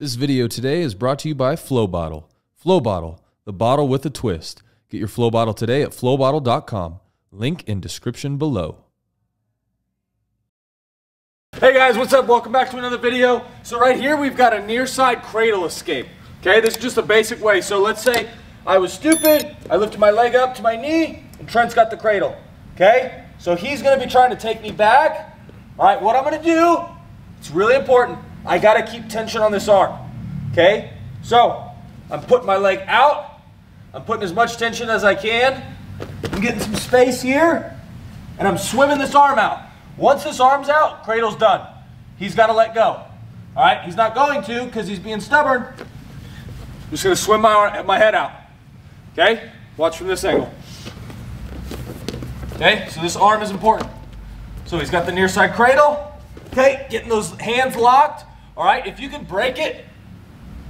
This video today is brought to you by FloBottle. Flow Bottle, the bottle with a twist. Get your FloBottle today at flobottle.com. Link in description below. Hey guys, what's up? Welcome back to another video. So right here we've got a near side cradle escape. Okay, this is just a basic way. So let's say I was stupid, I lifted my leg up to my knee, and Trent's got the cradle. Okay, so he's gonna be trying to take me back. All right, what I'm gonna do, it's really important. I gotta keep tension on this arm. Okay, so I'm putting my leg out. I'm putting as much tension as I can. I'm getting some space here, and I'm swimming this arm out. Once this arm's out, cradle's done. He's got to let go. All right, he's not going to because he's being stubborn. I'm just going to swim my, my head out. Okay, watch from this angle. Okay, so this arm is important. So he's got the near side cradle. Okay, getting those hands locked. All right, if you can break it,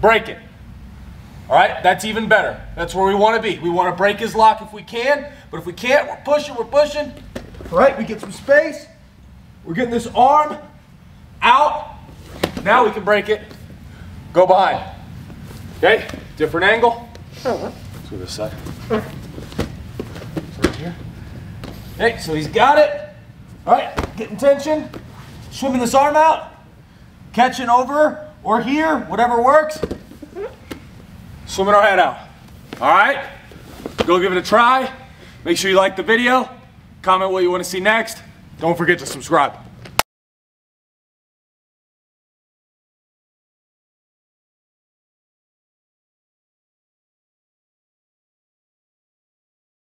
break it. All right, that's even better. That's where we want to be. We want to break his lock if we can, but if we can't, we're pushing, we're pushing. All right, we get some space. We're getting this arm out. Now we can break it. Go behind. Okay, different angle. Let's go this side. Right here. Okay, so he's got it. All right, getting tension. Swimming this arm out. Catching over or here, whatever works. Swimming our head out. All right, go give it a try. Make sure you like the video. Comment what you want to see next. Don't forget to subscribe.